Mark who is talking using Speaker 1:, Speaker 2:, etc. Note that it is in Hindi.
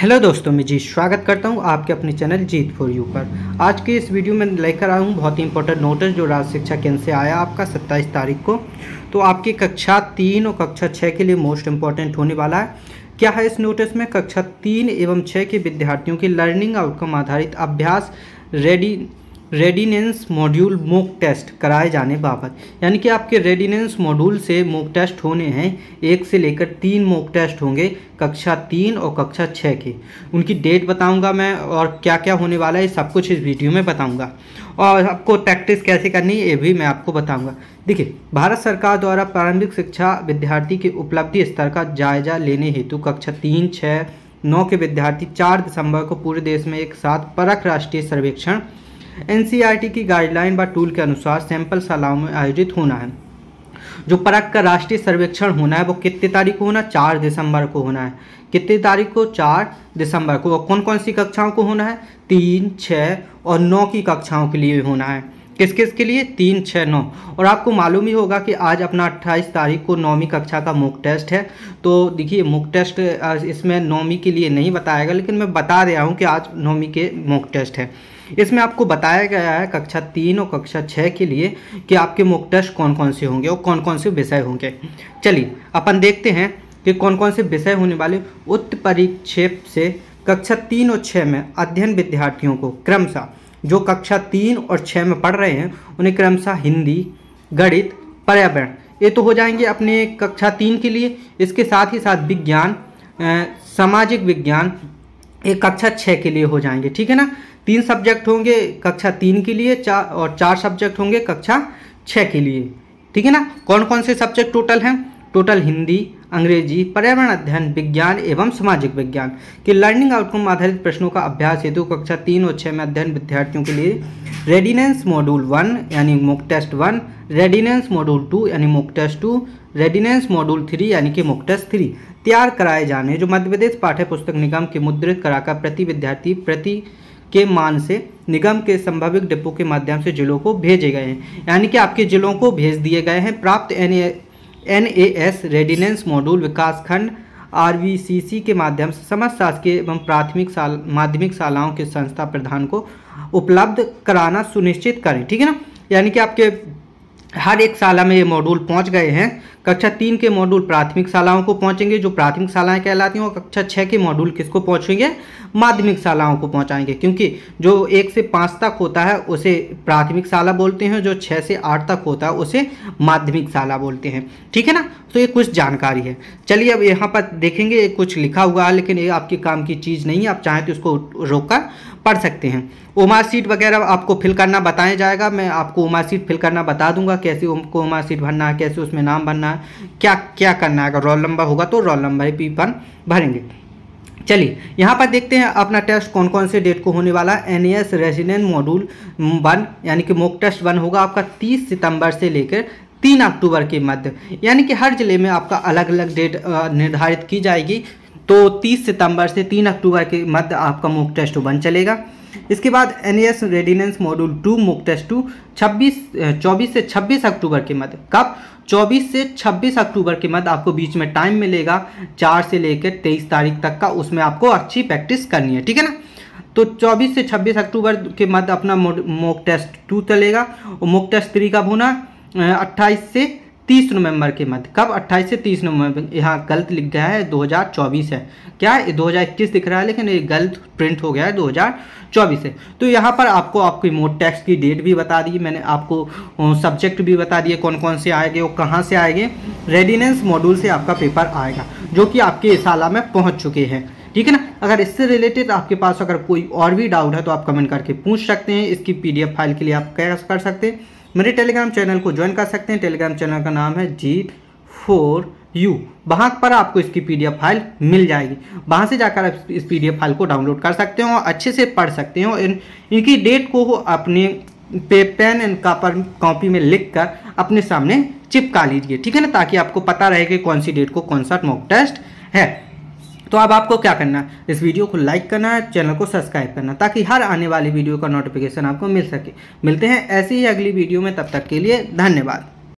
Speaker 1: हेलो दोस्तों, मैं जी स्वागत करता हूँ आपके अपने चैनल जीत फॉर यू पर। आज के इस वीडियो में लेकर आया हूँ बहुत ही इंपॉर्टेंट नोटिस जो राज्य शिक्षा केंद्र से आया आपका 27 तारीख को। तो आपकी कक्षा तीन और कक्षा छः के लिए मोस्ट इंपॉर्टेंट होने वाला है। क्या है इस नोटिस में? कक्षा तीन एवं छः के विद्यार्थियों की लर्निंग आउटकम आधारित अभ्यास ready readiness module mock test कराए जाने बाबत। यानी कि आपके रेडिनेंस मॉड्यूल से मोक टेस्ट होने हैं, एक से लेकर तीन मोक टेस्ट होंगे, कक्षा तीन और कक्षा छः के। उनकी डेट बताऊँगा मैं और क्या क्या होने वाला है, सब कुछ इस वीडियो में बताऊँगा। और आपको प्रैक्टिस कैसे करनी है, ये भी मैं आपको बताऊँगा। देखिए, भारत सरकार द्वारा प्रारंभिक शिक्षा विद्यार्थी के उपलब्धि स्तर का जायजा लेने हेतु कक्षा तीन छः नौ के विद्यार्थी चार दिसंबर को पूरे देश में एक साथ परख राष्ट्रीय सर्वेक्षण एनसीईआरटी की गाइडलाइन व टूल के अनुसार सैंपल शालाओं में आयोजित होना है। जो परख का राष्ट्रीय सर्वेक्षण होना है, वो कितने तारीख को होना चार दिसंबर को होना है। कितने तारीख को? चार दिसंबर को। और कौन कौन सी कक्षाओं को होना है? तीन छः और नौ की कक्षाओं के लिए होना है। किस किस के लिए? तीन छः नौ। और आपको मालूम ही होगा कि आज अपना अट्ठाईस तारीख को नौवीं कक्षा का मुक टेस्ट है। तो देखिए मुक टेस्ट इसमें नौवीं के लिए नहीं बताएगा लेकिन मैं बता रहा हूँ कि आज नौवीं के मुक टेस्ट है। इसमें आपको बताया गया है कक्षा तीन और कक्षा छः के लिए कि आपके मुक टेस्ट कौन कौन से होंगे और कौन कौन से विषय होंगे। चलिए, अपन देखते हैं कि कौन कौन से विषय होने वाले उत्तर परिक्षेप से कक्षा तीन और छः में अध्ययन विद्यार्थियों को। क्रमशः, जो कक्षा तीन और छः में पढ़ रहे हैं, उन्हें क्रमशः हिंदी, गणित, पर्यावरण, ये तो हो जाएँगे अपने कक्षा तीन के लिए। इसके साथ ही साथ विज्ञान सामाजिक विज्ञान एक कक्षा छः के लिए हो जाएँगे, ठीक है ना? तीन सब्जेक्ट होंगे कक्षा तीन के लिए, चार, और चार सब्जेक्ट होंगे कक्षा छः के लिए। ठीक है ना? कौन कौन से सब्जेक्ट टोटल हैं? टोटल हिंदी, अंग्रेज़ी, पर्यावरण अध्ययन, विज्ञान एवं सामाजिक विज्ञान। के लर्निंग आउटकम आधारित प्रश्नों का अभ्यास हेतु कक्षा तीन और छः में अध्ययन विद्यार्थियों के लिए रेडिनेंस मॉड्यूल वन यानी mock test one readiness module two यानी mock test two readiness module three यानी कि मुक टेस्ट थ्री तैयार कराए जाने जो मध्य प्रदेश पाठ्य पुस्तक निगम के मुद्रित कराकर प्रति विद्यार्थी प्रति के मान से निगम के संभावित डिपो के माध्यम से जिलों को भेजे गए हैं। यानी कि आपके जिलों को भेज दिए गए हैं। प्राप्त N N A S, readiness module विकासखंड आरवीसीसी के माध्यम से समस्त शासकीय एवं प्राथमिक साल, माध्यमिक शालाओं के संस्था प्रधान को उपलब्ध कराना सुनिश्चित करें। ठीक है ना? यानी कि आपके हर एक शाला में ये मॉड्यूल पहुँच गए हैं। कक्षा तीन के मॉड्यूल प्राथमिक शालाओं को पहुँचेंगे, जो प्राथमिक शालाएँ कहलाती हैं, और कक्षा छः के मॉड्यूल किसको पहुँचेंगे? माध्यमिक शालाओं को पहुंचाएँगे, क्योंकि जो एक से पाँच तक होता है, उसे प्राथमिक शाला बोलते हैं, जो छः से आठ तक होता है, उसे माध्यमिक शाला बोलते हैं। ठीक है ना? तो ये कुछ जानकारी है। चलिए अब यहाँ पर देखेंगे कुछ लिखा हुआ है, लेकिन ये आपके काम की चीज़ नहीं है, आप चाहें तो इसको रोक कर पढ़ सकते हैं। ओमार सीट वगैरह आपको फिल करना बताया जाएगा, मैं आपको ओमार सीट फिल करना बता दूँगा कैसे उनको ओमार सीट भरना है, कैसे उसमें नाम भरना है, क्या क्या करना है? अगर रोल नंबर होगा तो रोल नंबर ही पीपन भरेंगे। चलिए, यहाँ पर देखते हैं अपना टेस्ट कौन कौन से डेट को होने वाला है। N S resident module one यानी कि मोक टेस्ट वन होगा आपका 30 सितंबर से लेकर तीन अक्टूबर के मध्य। यानी कि हर ज़िले में आपका अलग अलग डेट निर्धारित की जाएगी। तो 30 सितंबर से 3 अक्टूबर के मध्य आपका मोक टेस्ट वन चलेगा। इसके बाद N S readiness module two mock test two छब्बीस चौबीस से 26 अक्टूबर के मध्य। कब? 24 से 26 अक्टूबर के मध्य आपको बीच में टाइम मिलेगा, चार से लेकर तेईस तारीख तक का, उसमें आपको अच्छी प्रैक्टिस करनी है, ठीक है ना? तो 24 से 26 अक्टूबर के मध्य अपना मोक टेस्ट टू चलेगा। और मोक टेस्ट थ्री कब होना? अट्ठाईस से तीस नवंबर के मध्य। कब? 28 से 30 नवंबर। यहाँ गलत लिख गया है 2024 है। क्या है 2021 दिख रहा है? लेकिन ये गलत प्रिंट हो गया है 2024 है। तो यहाँ पर आपको आपकी मोड टैक्स की डेट भी बता दी, मैंने आपको सब्जेक्ट भी बता दिए कौन कौन से आएँगे और कहाँ से आएँगे रेडिनेंस मॉड्यूल से आपका पेपर आएगा, जो कि आपके साला में पहुँच चुके हैं। ठीक है ना? अगर इससे रिलेटेड आपके पास अगर कोई और भी डाउट है तो आप कमेंट करके पूछ सकते हैं। इसकी पीडीएफ फ़ाइल के लिए आप क्या कर सकते हैं। मेरे टेलीग्राम चैनल को ज्वाइन कर सकते हैं। टेलीग्राम चैनल का नाम है जी फोर यू वहाँ पर आपको इसकी पीडीएफ फ़ाइल मिल जाएगी। वहाँ से जाकर आप इस पीडीएफ फ़ाइल को डाउनलोड कर सकते हो और अच्छे से पढ़ सकते हो। इन, इनकी डेट को अपने पे पेन एंड कापर कॉपी में लिख कर अपने सामने चिपका लीजिए। ठीक है ना? ताकि आपको पता रहे कि कौन सी डेट को कौन सा मॉक टेस्ट है। तो अब आपको क्या करना है? इस वीडियो को लाइक करना है चैनल को सब्सक्राइब करना ताकि हर आने वाली वीडियो का नोटिफिकेशन आपको मिल सके। मिलते हैं ऐसी ही अगली वीडियो में, तब तक के लिए धन्यवाद।